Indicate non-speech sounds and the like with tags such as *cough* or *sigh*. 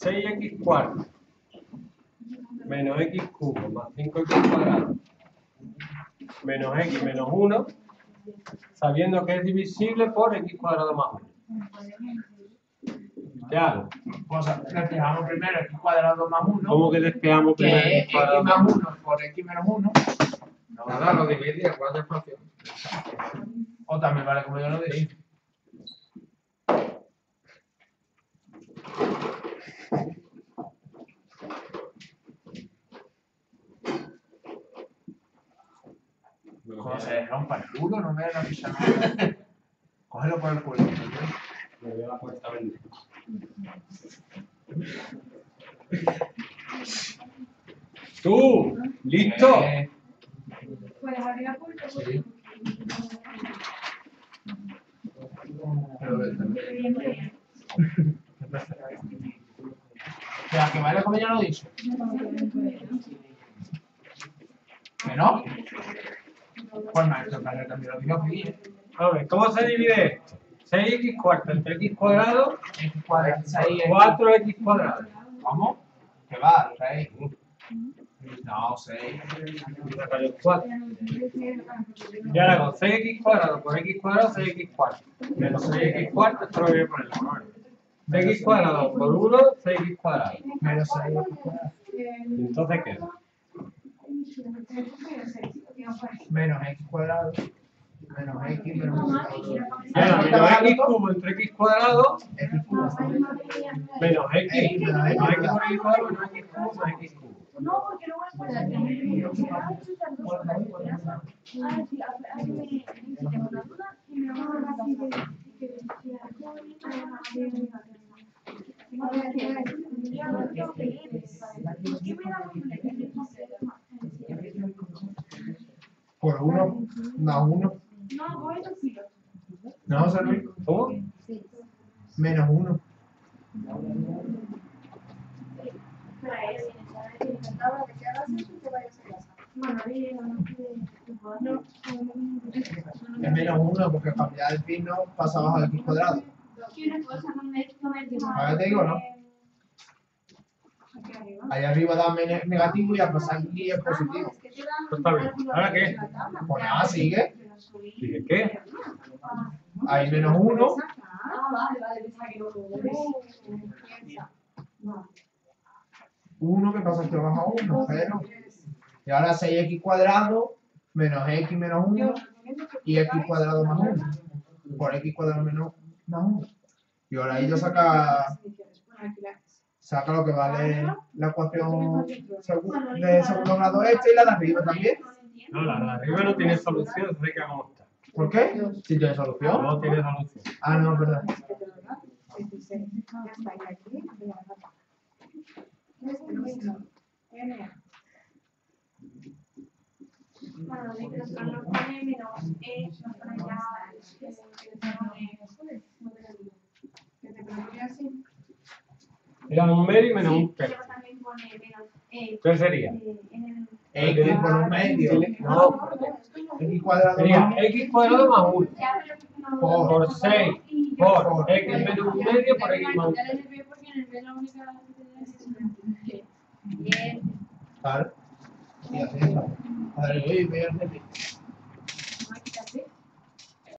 6x cuarto menos x cubo más 5x cuadrado menos x menos 1 sabiendo que es divisible por x cuadrado más 1. ¿Qué hago? Pues despejamos primero x cuadrado más 1. ¿Cómo que despejamos primero Que x cuadrado x más más 1? 1 por x menos 1. Nada, lo dividí en cuatro fracciones. O también vale como yo lo dije. Cuando se rompa el culo, no me da la pisa nada. *laughs* Cógelo por el culo. Me veo la puerta abierta. ¿Tú? ¿Listo? Eh, Pues habría puesto Sí. pero que vale como ya lo he dicho. ¿Que no? Pues maestro, que también lo digo aquí, ¿eh? ¿cómo se divide esto? 6x cuarto entre x cuadrado, X cuadrado, 6 4x cuadrado. ¿Cómo? ¿Qué va? 6. No, 6. Sacar el 4. Y ahora con 6x cuadrado por x cuadrado, 6x cuarto. Menos 6x cuarto, esto lo voy a poner en la 6x cuadrado por 1, 6x cuadrado. Menos 6. ¿Y entonces qué? Menos X cuadrado. Menos X menos Bueno, menos x cubo entre x cuadrado, X cubo. menos x, menos X. cuadrado, menos x cubo, más x cubo. No, porque no voy a Por 1 más 1. No, voy a. No, Luis. ¿Cómo? Menos 1. Es menos 1 porque cambiar el signo pasa abajo del X cuadrado. Ahora te digo, ¿no? Ahí arriba da negativo y al pasar aquí es positivo. Está bien. ¿Ahora qué? Pues nada, sigue. Dije, ¿qué? Ahí menos 1. 1 que pasa aquí abajo 1, 0. Y ahora 6x cuadrado menos x menos 1 y x cuadrado más 1. Por x cuadrado menos más 1. Y ahora ahí yo saca, saca lo que vale la ecuación de segundo grado este y la de arriba también. No, la de arriba no tiene solución, se queda como está. ¿Por qué? Si tiene solución. No tiene solución. Ah, no, es verdad. Era un medio y menos un tercio. ¿Qué sería? X por un medio. No, X cuadrado sería más x cuadrado más 1 Por- por 6 por x menos un medio por x más un tercio. Claro. Y así está. Hacer-